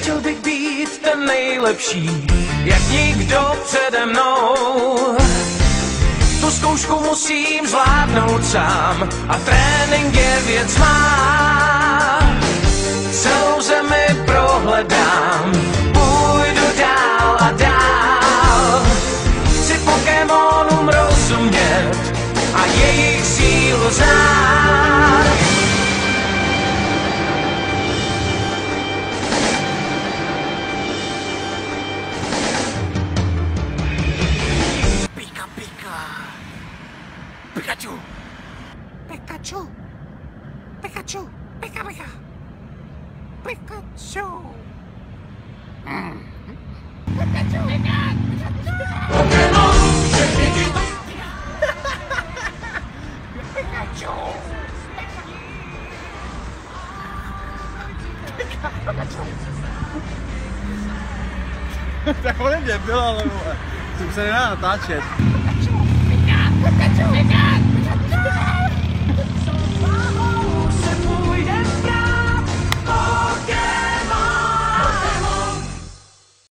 chtěl bych být ten nejlepší, jak nikdo přede mnou. Tu zkoušku musím zvládnout sám a trénink je věc má. Celou Pikachu. Pikachu. Pikachu. Pika, pika. Pikachu. Mm. Pikachu. Pikachu. Pikachu. Tak on je debil, ale vole. To se nedá natáčet.